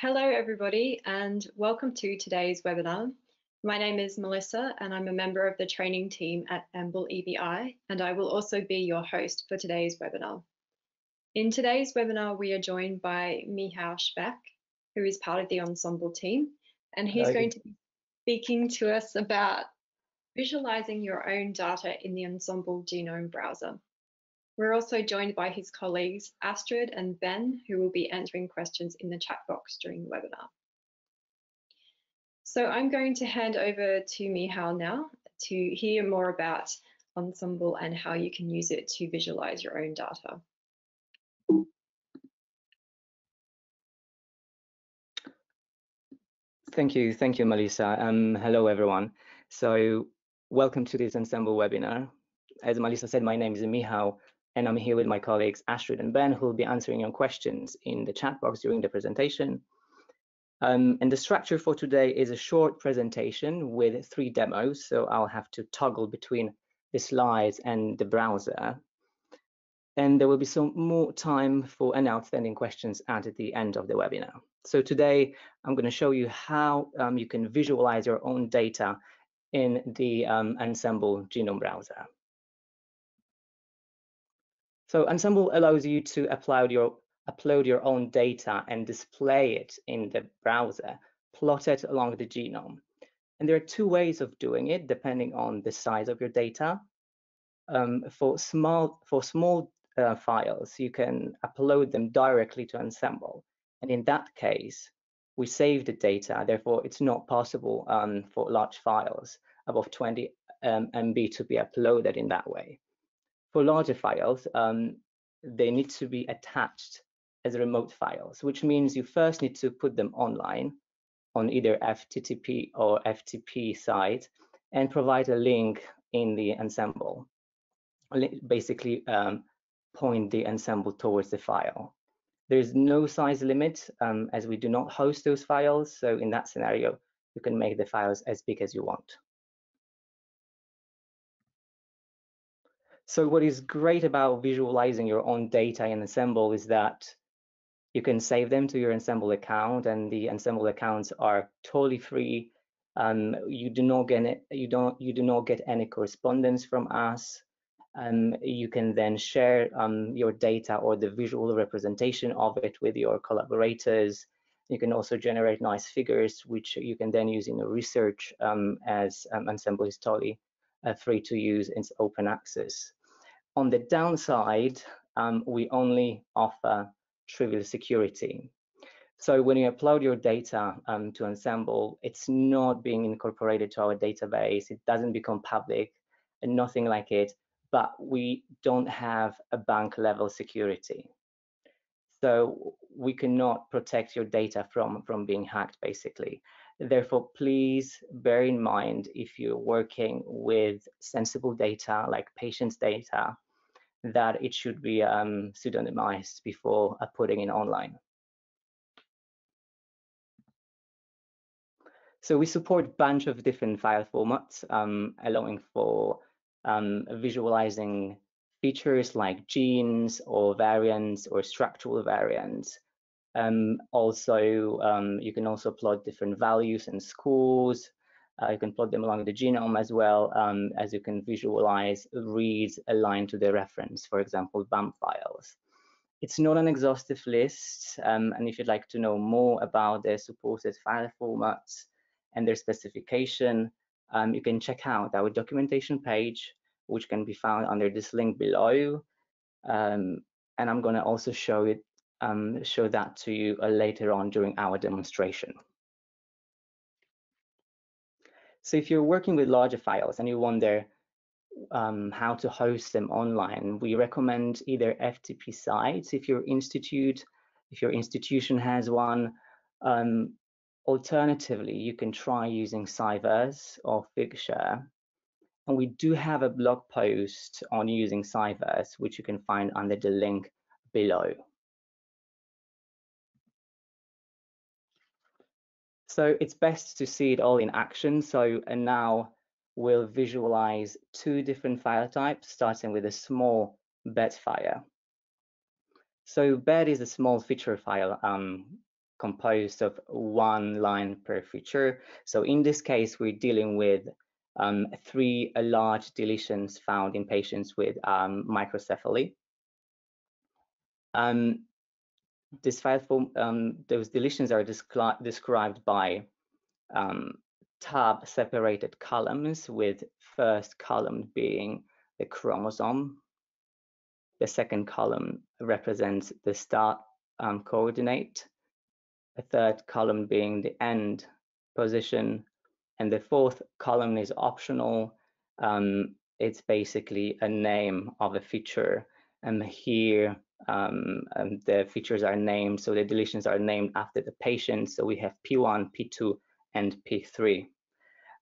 hello everybody and welcome to today's webinar. My name is Melissa and I'm a member of the training team at EMBL EBI and I will also be your host for today's webinar. In today's webinar we are joined by Michał Speck who is part of the Ensembl team and he's going to be speaking to us about visualizing your own data in the Ensembl Genome browser. We're also joined by his colleagues Astrid and Ben, who will be answering questions in the chat box during the webinar. So I'm going to hand over to Michał now to hear more about Ensembl and how you can use it to visualize your own data. Thank you, thank you, Melissa. Um, hello, everyone. So welcome to this Ensembl webinar. As Melissa said, my name is Michał and I'm here with my colleagues Astrid and Ben, who will be answering your questions in the chat box during the presentation. Um, and the structure for today is a short presentation with three demos, so I'll have to toggle between the slides and the browser. And there will be some more time for any outstanding questions at the end of the webinar. So today, I'm going to show you how um, you can visualize your own data in the um, Ensembl Genome Browser. So Ensembl allows you to upload your upload your own data and display it in the browser, plotted along the genome. And there are two ways of doing it, depending on the size of your data. Um, for small for small uh, files, you can upload them directly to Ensembl. And in that case, we save the data. Therefore, it's not possible um, for large files above 20 um, MB to be uploaded in that way. For larger files, um, they need to be attached as remote files, which means you first need to put them online on either HTTP or FTP site and provide a link in the Ensembl. Basically, um, point the Ensembl towards the file. There's no size limit um, as we do not host those files. So in that scenario, you can make the files as big as you want. So what is great about visualizing your own data in Ensembl is that you can save them to your Ensembl account and the Ensembl accounts are totally free. Um, you do not get you don't you do not get any correspondence from us. Um, you can then share um, your data or the visual representation of it with your collaborators. You can also generate nice figures, which you can then use in your research um, as um, Ensembl is totally uh, free to use. It's open access. On the downside, um, we only offer trivial security. So when you upload your data um, to Ensembl, it's not being incorporated to our database. It doesn't become public and nothing like it, but we don't have a bank level security. So we cannot protect your data from, from being hacked basically. Therefore, please bear in mind if you're working with sensible data like patients' data, that it should be um, pseudonymized before uh, putting it online. So we support a bunch of different file formats, um, allowing for um, visualizing features like genes or variants or structural variants. Um, also, um, you can also plot different values and scores. Uh, you can plot them along the genome as well um, as you can visualize reads aligned to the reference, for example, BAM files. It's not an exhaustive list, um, and if you'd like to know more about the supported file formats and their specification, um, you can check out our documentation page, which can be found under this link below. Um, and I'm going to also show it um, show that to you uh, later on during our demonstration. So if you're working with larger files and you wonder um, how to host them online, we recommend either FTP sites if your institute, if your institution has one. Um, alternatively, you can try using Cyverse or Figshare. And we do have a blog post on using Cyverse, which you can find under the link below. So it's best to see it all in action. So and now we'll visualize two different file types, starting with a small bed file. So bed is a small feature file um, composed of one line per feature. So in this case, we're dealing with um, three uh, large deletions found in patients with um, microcephaly. Um, this file form, um, those deletions are described by um, tab separated columns with first column being the chromosome. The second column represents the start um, coordinate. The third column being the end position. And the fourth column is optional. Um, it's basically a name of a feature. And here um, and the features are named, so the deletions are named after the patient. So we have P1, P2, and P3.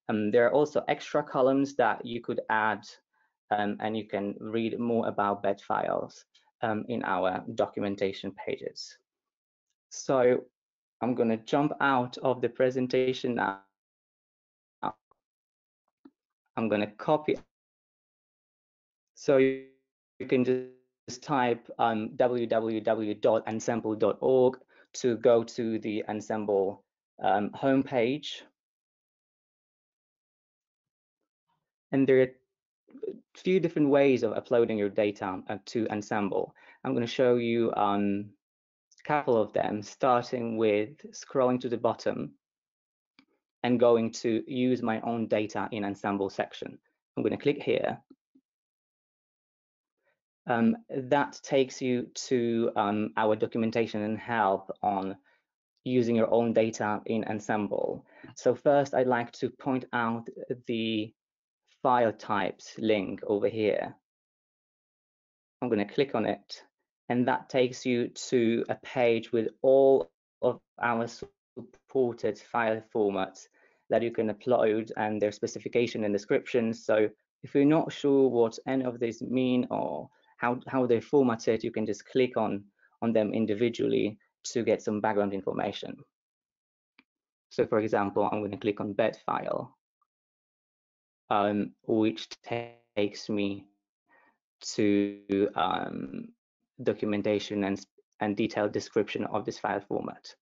Um, there are also extra columns that you could add, um, and you can read more about bed files um, in our documentation pages. So I'm going to jump out of the presentation now. I'm going to copy. So you can just type um, www.ensembl.org to go to the Ensembl um, homepage. And there are a few different ways of uploading your data uh, to Ensembl. I'm going to show you um, a couple of them, starting with scrolling to the bottom and going to use my own data in Ensembl section. I'm going to click here um, that takes you to um, our documentation and help on using your own data in Ensembl. So first, I'd like to point out the file types link over here. I'm going to click on it, and that takes you to a page with all of our supported file formats that you can upload and their specification and descriptions. So if you're not sure what any of these mean or how, how they're formatted, you can just click on, on them individually to get some background information. So for example, I'm going to click on bed file, um, which takes me to um, documentation and, and detailed description of this file format.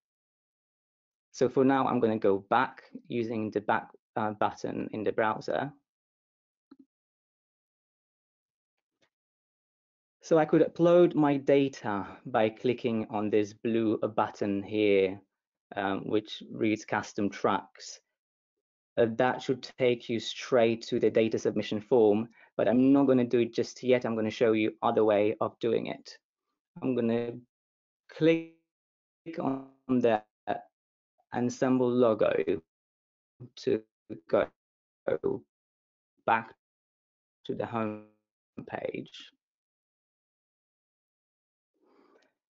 So for now, I'm going to go back using the back uh, button in the browser So I could upload my data by clicking on this blue button here, um, which reads custom tracks. Uh, that should take you straight to the data submission form, but I'm not going to do it just yet. I'm going to show you other way of doing it. I'm going to click on the Ensembl logo to go back to the home page.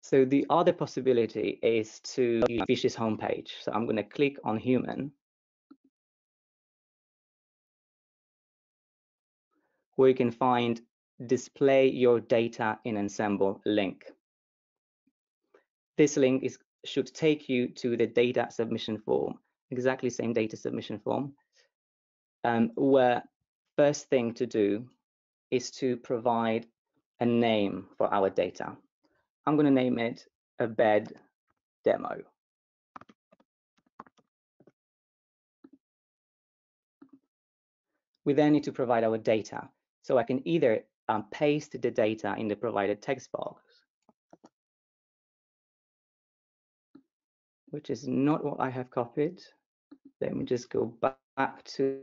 So the other possibility is to use species homepage. So I'm going to click on human. Where you can find display your data in Ensembl link. This link is should take you to the data submission form, exactly same data submission form, um, where first thing to do is to provide a name for our data. I'm going to name it a bed demo. We then need to provide our data. So I can either um, paste the data in the provided text box, which is not what I have copied. Let me just go back to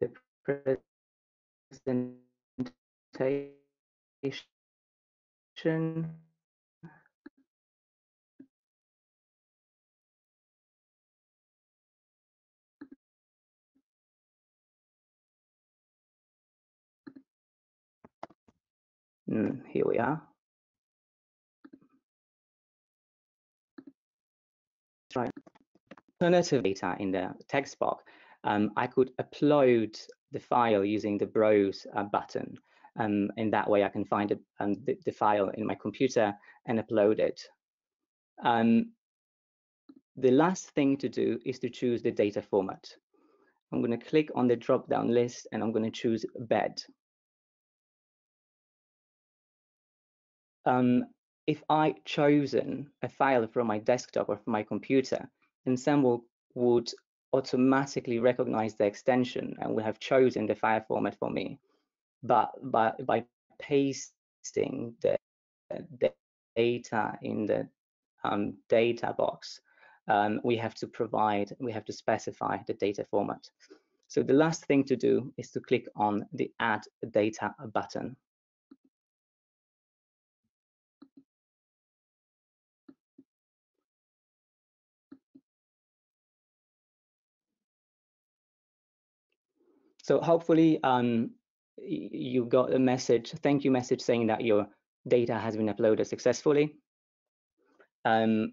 the presentation Mm, here we are. Try alternative data in the text box. Um, I could upload the file using the browse uh, button. Um, and that way I can find um, the, the, file in my computer and upload it. Um, the last thing to do is to choose the data format. I'm going to click on the drop-down list and I'm going to choose bed. um, if I chosen a file from my desktop or from my computer, Ensembl would automatically recognize the extension and would have chosen the file format for me. But by, by pasting the, the data in the um, data box, um, we have to provide, we have to specify the data format. So the last thing to do is to click on the Add Data button. So hopefully um, you got a message, thank you message saying that your data has been uploaded successfully. Um,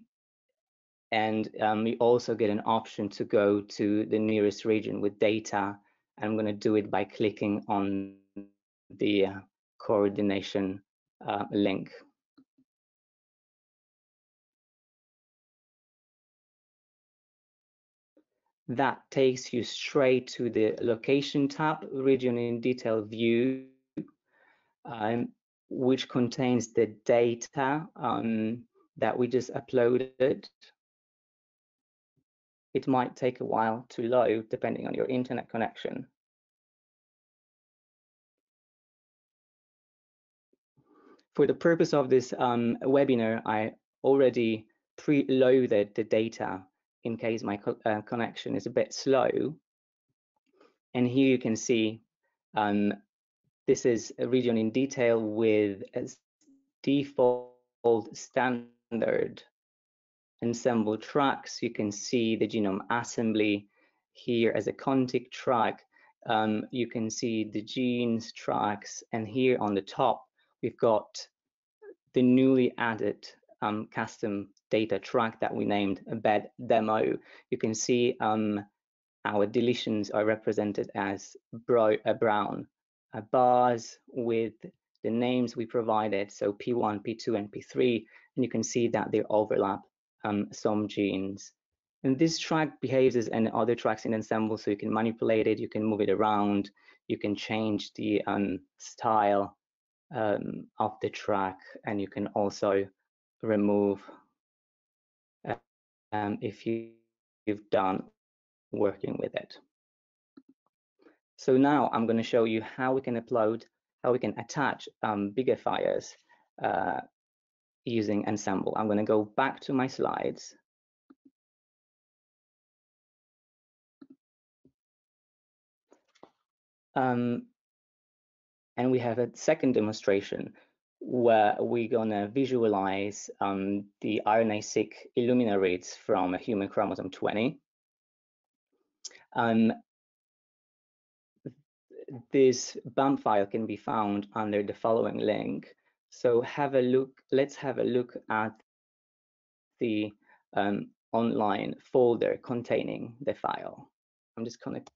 and um, you also get an option to go to the nearest region with data. I'm going to do it by clicking on the uh, coordination uh, link. That takes you straight to the location tab, region in detail view, um, which contains the data um, that we just uploaded. It might take a while to load depending on your internet connection. For the purpose of this um, webinar, I already pre-loaded the data in case my co uh, connection is a bit slow. And here you can see um, this is a region in detail with default standard Ensembl tracks. You can see the genome assembly here as a contig track. Um, you can see the genes tracks, and here on the top, we've got the newly added um, custom data track that we named bed demo. You can see um, our deletions are represented as bro uh, brown uh, bars with the names we provided, so P1, P2, and P3, and you can see that they overlap um, some genes. And this track behaves as any other tracks in Ensembl, so you can manipulate it, you can move it around, you can change the um, style um, of the track, and you can also remove um, if you, you've done working with it. So now I'm going to show you how we can upload, how we can attach um, bigger files uh, using Ensembl. I'm going to go back to my slides. Um, and we have a second demonstration where we're going to visualize um, the RNA-seq Illumina reads from a human chromosome 20. Um, this BAM file can be found under the following link. So have a look, let's have a look at the um, online folder containing the file. I'm just going to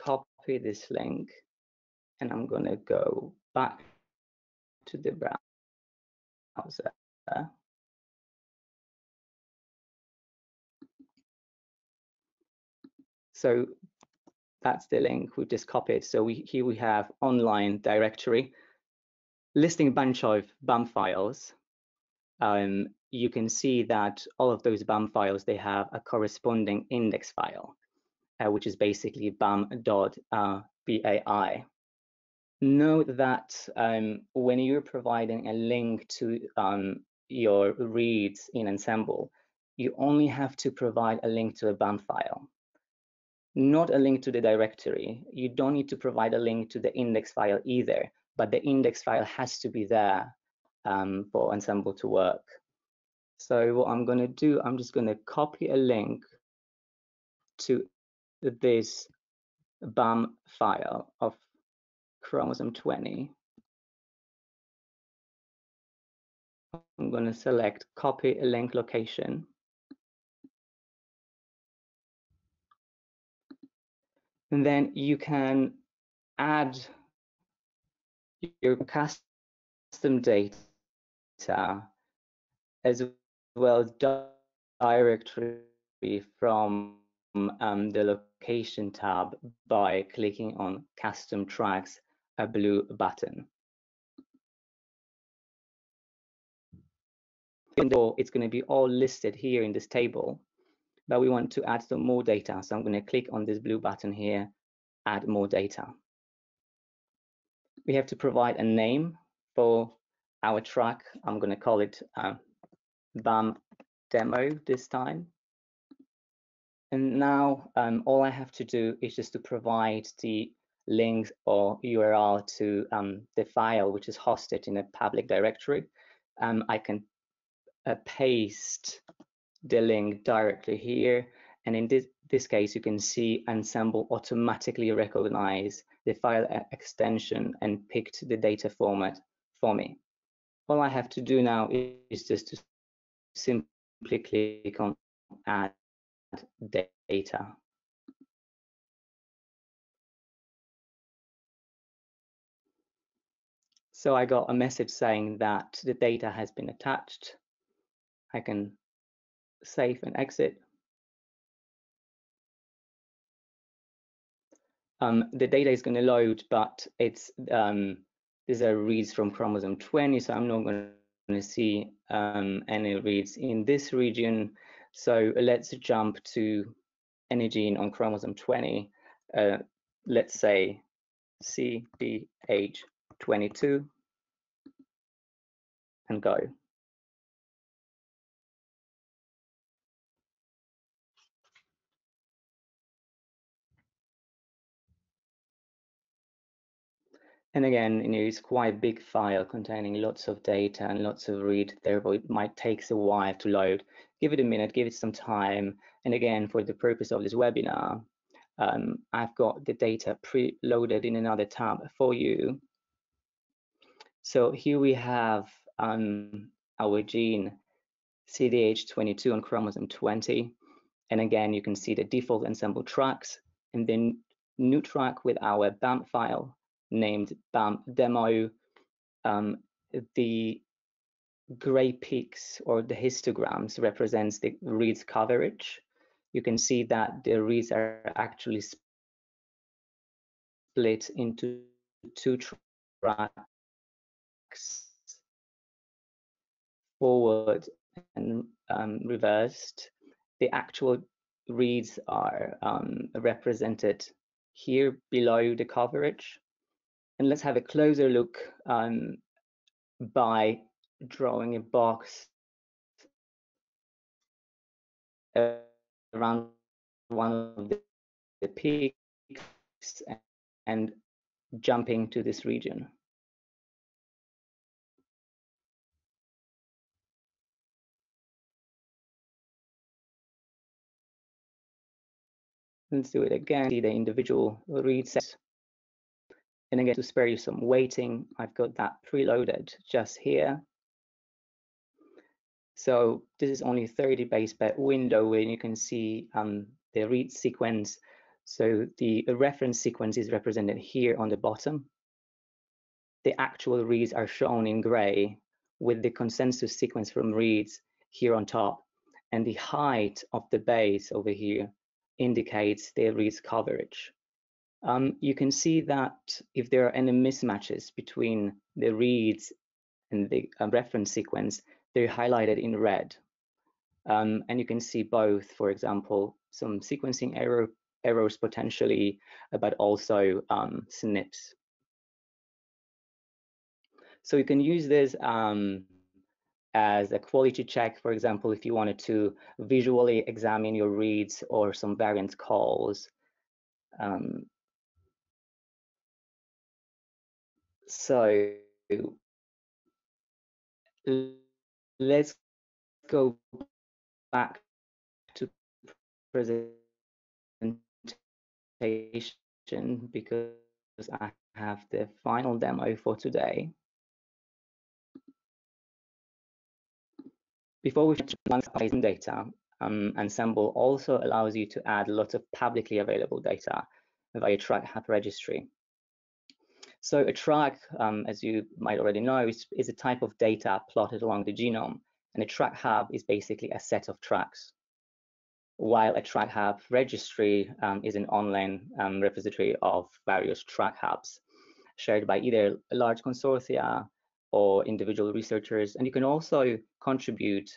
copy this link and I'm going to go back to the browser. So that's the link we've just copied. So we, here we have online directory listing a bunch of BAM files. Um, you can see that all of those BAM files, they have a corresponding index file, uh, which is basically bam.bai. Note that um, when you're providing a link to um, your reads in Ensembl, you only have to provide a link to a BAM file, not a link to the directory. You don't need to provide a link to the index file either, but the index file has to be there um, for Ensembl to work. So what I'm going to do, I'm just going to copy a link to this BAM file of chromosome 20. I'm going to select copy a link location. And then you can add your custom data as well as directory from um, the location tab by clicking on custom tracks a blue button. even though it's going to be all listed here in this table, but we want to add some more data. So I'm going to click on this blue button here, add more data. We have to provide a name for our track. I'm going to call it uh, BAM demo this time. And now um, all I have to do is just to provide the link or URL to um, the file, which is hosted in a public directory. Um, I can uh, paste the link directly here. And in this, this case, you can see Ensembl automatically recognize the file extension and picked the data format for me. All I have to do now is just to simply click on add data. So I got a message saying that the data has been attached. I can save and exit. Um, the data is going to load, but it's um, these are reads from chromosome 20, so I'm not going to see um, any reads in this region. So let's jump to any gene on chromosome 20. Uh, let's say CDH22 and go. And again, you know, it's quite a big file containing lots of data and lots of read, therefore it might take a while to load. Give it a minute, give it some time. And again, for the purpose of this webinar, um, I've got the data pre-loaded in another tab for you. So here we have um, our gene CDH22 on chromosome 20. And again, you can see the default Ensembl tracks and then new track with our BAM file named BAM demo. Um, the gray peaks or the histograms represents the reads coverage. You can see that the reads are actually split into two tracks, forward and um, reversed. The actual reads are um, represented here below the coverage. And let's have a closer look um, by drawing a box around one of the, the peaks and jumping to this region. Let's do it again, see the individual read sets. And again, to spare you some waiting, I've got that preloaded just here. So this is only 30 base pair window where you can see um, the read sequence. So the reference sequence is represented here on the bottom. The actual reads are shown in gray with the consensus sequence from reads here on top. And the height of the base over here indicates the reads coverage um, you can see that if there are any mismatches between the reads and the uh, reference sequence, they're highlighted in red. Um, and you can see both, for example, some sequencing error errors potentially, uh, but also um, SNPs. So you can use this um, as a quality check, for example, if you wanted to visually examine your reads or some variant calls. Um, So let's go back to presentation because I have the final demo for today. Before we analyze data, um, Ensembl also allows you to add lots of publicly available data via TrackHub registry. So a track, um, as you might already know, is, is a type of data plotted along the genome. And a track hub is basically a set of tracks. While a track hub registry um, is an online um, repository of various track hubs shared by either large consortia or individual researchers. And you can also contribute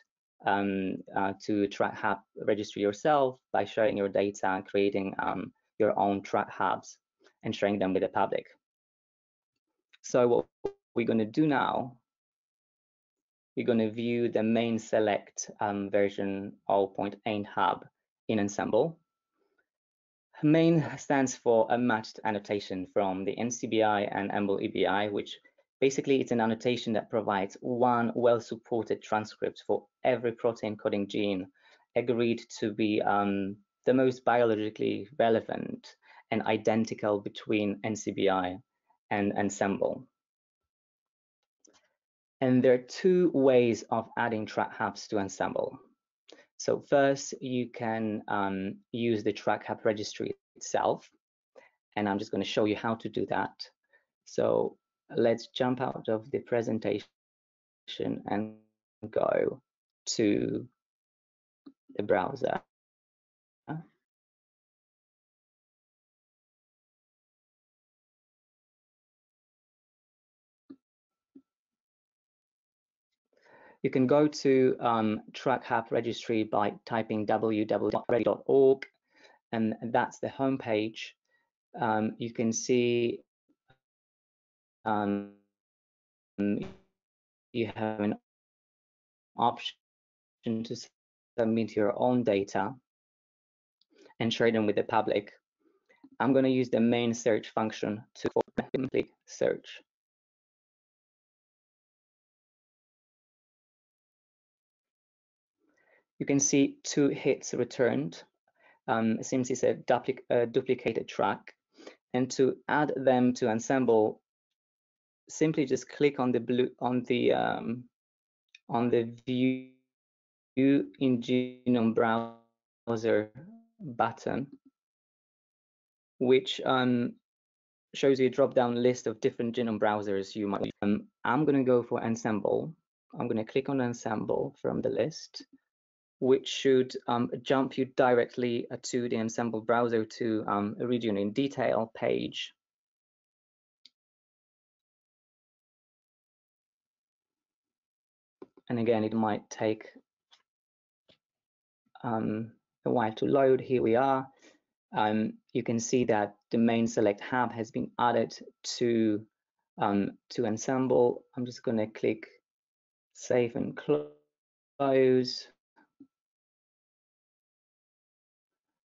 um, uh, to TrackHub registry yourself by sharing your data and creating um, your own track hubs and sharing them with the public. So what we're going to do now, we're going to view the MANE Select um, version 0.8 hub in Ensembl. MANE stands for a matched annotation from the NCBI and EMBL EBI, which basically it's an annotation that provides one well-supported transcript for every protein coding gene agreed to be um, the most biologically relevant and identical between NCBI and Ensembl. And there are two ways of adding TrackHubs to Ensembl. So first, you can um, use the TrackHub registry itself, and I'm just going to show you how to do that. So let's jump out of the presentation and go to the browser. You can go to um, registry by typing www.ready.org, and that's the homepage. Um, you can see um, you have an option to submit your own data and share them with the public. I'm going to use the main search function to click search. You can see two hits returned. Um, since it's a duplic uh, duplicated track. And to add them to Ensembl, simply just click on the blue on the um, on the view in genome browser button, which um, shows you a drop-down list of different genome browsers you might. Um, I'm going to go for Ensembl. I'm going to click on Ensembl from the list which should um, jump you directly uh, to the Ensembl browser to um, a region in detail page. And again, it might take um, a while to load. Here we are. Um, you can see that the MANE Select hub has been added to um, to Ensembl. I'm just going to click save and close.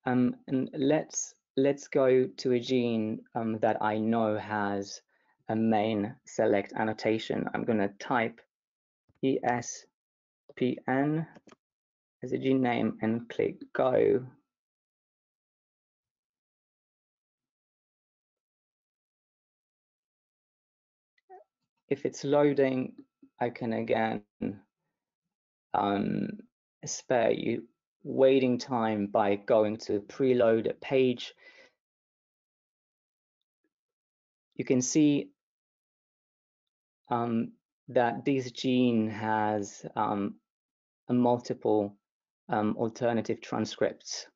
Um, and let's let's go to a gene um, that I know has a MANE Select annotation. I'm going to type ESPN as a gene name and click go. If it's loading, I can again um, spare you waiting time by going to preload a page. You can see um, that this gene has um, multiple um, alternative transcripts,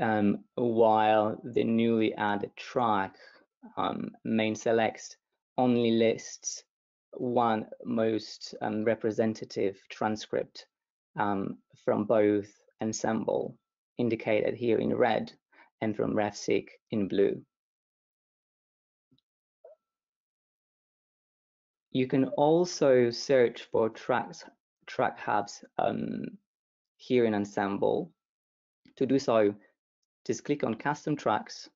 um, while the newly added track um, MANE Selects only lists one most um, representative transcript from both Ensembl, indicated here in red, and from RefSeq in blue. You can also search for tracks, TrackHubs um, here in Ensembl. To do so, just click on Custom Tracks.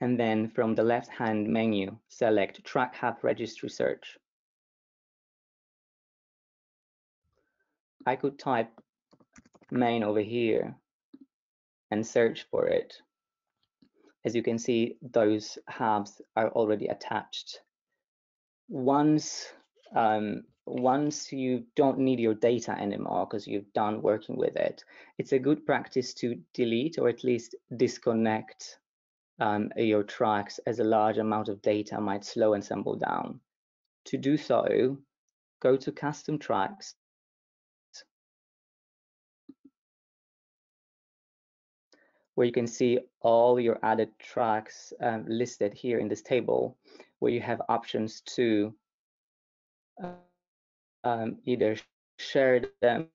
And then from the left-hand menu, select TrackHub Registry Search. I could type MANE over here and search for it. As you can see, those hubs are already attached. Once, um, once you don't need your data anymore because you've done working with it, it's a good practice to delete or at least disconnect um, your tracks as a large amount of data might slow Ensembl down. To do so, go to custom tracks where you can see all your added tracks um, listed here in this table, where you have options to um, either share them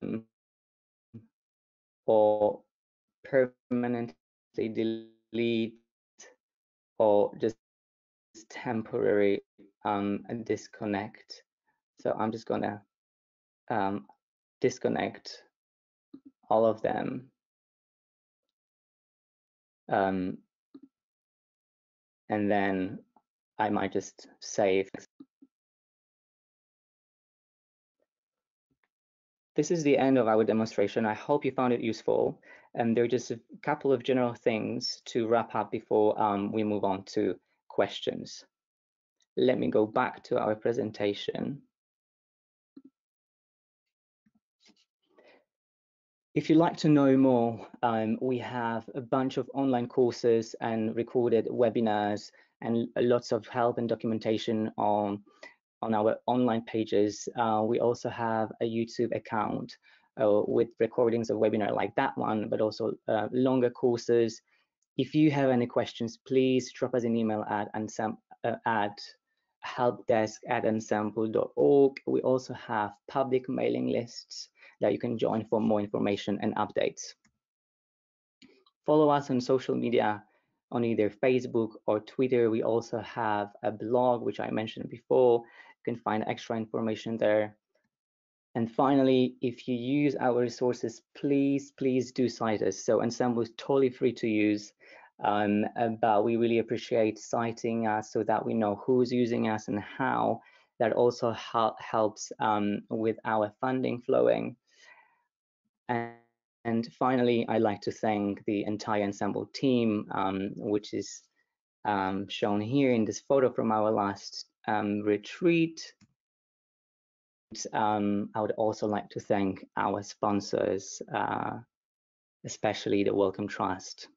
or permanently delete or just temporary um, disconnect. So I'm just gonna um, disconnect all of them. Um, and then I might just save. This is the end of our demonstration. I hope you found it useful. And there are just a couple of general things to wrap up before um, we move on to questions. Let me go back to our presentation. If you'd like to know more, um, we have a bunch of online courses and recorded webinars and lots of help and documentation on, on our online pages. Uh, we also have a YouTube account uh, with recordings of webinar like that one, but also uh, longer courses. If you have any questions, please drop us an email at, uh, at helpdesk at ensembl.org. We also have public mailing lists that you can join for more information and updates. Follow us on social media on either Facebook or Twitter. We also have a blog, which I mentioned before. You can find extra information there. And finally, if you use our resources, please, please do cite us. So Ensembl is totally free to use, um, but we really appreciate citing us so that we know who's using us and how. That also helps um, with our funding flowing. And, and finally, I'd like to thank the entire Ensembl team, um, which is um, shown here in this photo from our last um, retreat. Um, I would also like to thank our sponsors, uh, especially the Wellcome Trust.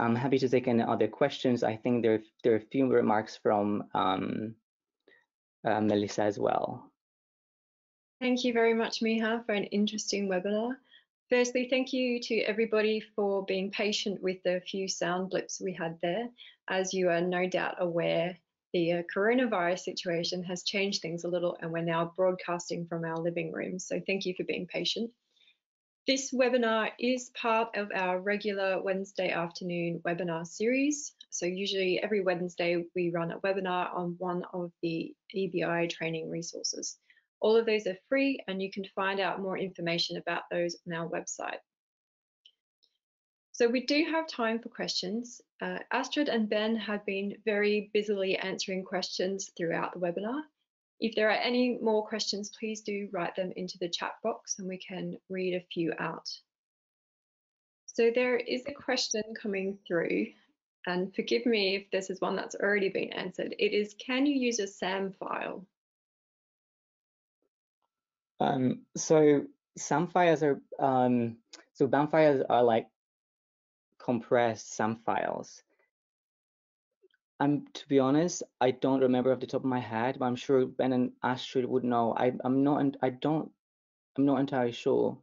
I'm happy to take any other questions. I think there, there are a few remarks from um, uh, Melissa as well. Thank you very much, Miha, for an interesting webinar. Firstly, thank you to everybody for being patient with the few sound blips we had there. As you are no doubt aware, the uh, coronavirus situation has changed things a little and we're now broadcasting from our living room. So thank you for being patient. This webinar is part of our regular Wednesday afternoon webinar series. So usually every Wednesday we run a webinar on one of the EBI training resources. All of those are free and you can find out more information about those on our website. So we do have time for questions. Uh, Astrid and Ben have been very busily answering questions throughout the webinar. If there are any more questions, please do write them into the chat box and we can read a few out. So there is a question coming through and forgive me if this is one that's already been answered. It is, can you use a SAM file? Um, so SAM files are um, so BAM files are like compressed SAM files. I'm to be honest, I don't remember off the top of my head, but I'm sure Ben and Astrid would know. I, I'm not. I don't. I'm not entirely sure.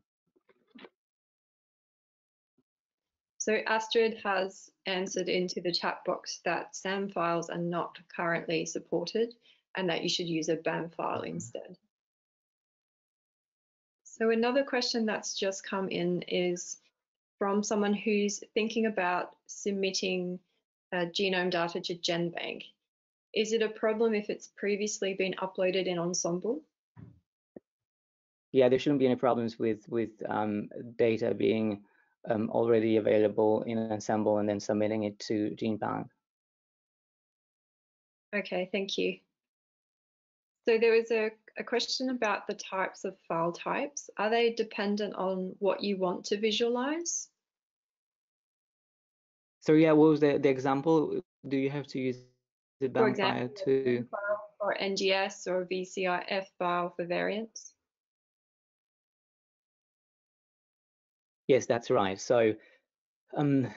So Astrid has answered into the chat box that SAM files are not currently supported and that you should use a BAM file instead. So another question that's just come in is from someone who's thinking about submitting uh, genome data to GenBank. Is it a problem if it's previously been uploaded in Ensembl? Yeah, there shouldn't be any problems with with um, data being um, already available in Ensembl and then submitting it to GenBank. Okay, thank you. So there was a, a question about the types of file types. Are they dependent on what you want to visualize? So yeah, what was the, the example? Do you have to use the BAM example, file to? Or NGS or VCF file for variants? Yes, that's right. So um,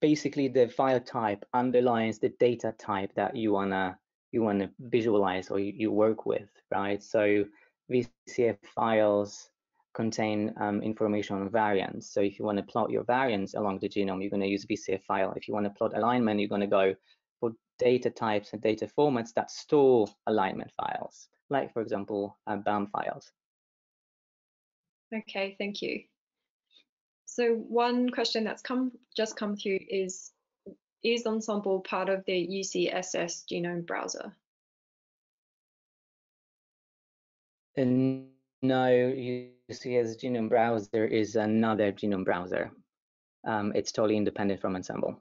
basically the file type underlines the data type that you wanna you want to visualize or you, you, work with, right? So VCF files contain um, information on variants. So if you want to plot your variants along the genome, you're going to use VCF file. If you want to plot alignment, you're going to go for data types and data formats that store alignment files, like, for example, uh, BAM files. Okay, thank you. So one question that's come just come through is, is Ensembl part of the UCSC genome browser? And no, UCSC genome browser is another genome browser. Um, it's totally independent from Ensembl.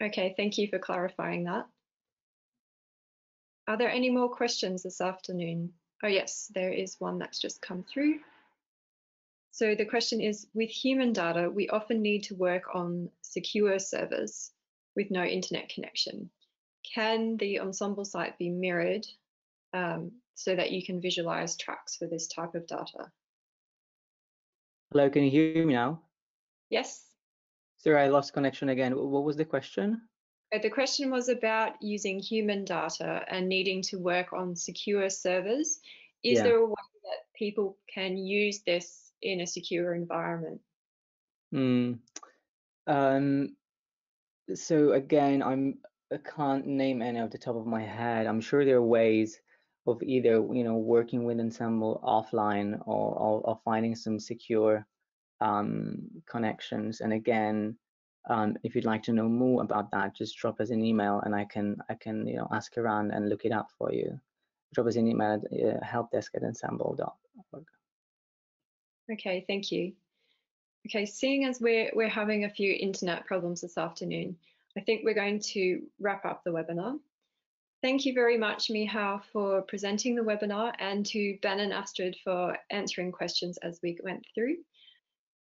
Okay, thank you for clarifying that. Are there any more questions this afternoon? Oh yes, there is one that's just come through. So the question is, with human data, we often need to work on secure servers with no internet connection. Can the Ensembl site be mirrored um, so that you can visualize tracks for this type of data? Hello, can you hear me now? Yes. Sorry, I lost connection again. What was the question? Uh, the question was about using human data and needing to work on secure servers. Is yeah. there a way that people can use this in a secure environment? Mm. Um, so again, I'm I can't name any off the top of my head. I'm sure there are ways of either you know working with Ensembl offline or, or, or finding some secure um, connections. And again, um, if you'd like to know more about that, just drop us an email and I can I can you know ask around and look it up for you. Drop us an email at uh, helpdesk at ensembl.org. Okay, thank you. Okay, seeing as we're we're having a few internet problems this afternoon, I think we're going to wrap up the webinar. Thank you very much, Michał, for presenting the webinar and to Ben and Astrid for answering questions as we went through.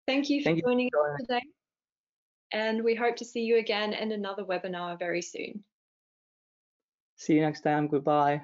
Thank you for Thank joining you. us today and we hope to see you again in another webinar very soon. See you next time. Goodbye.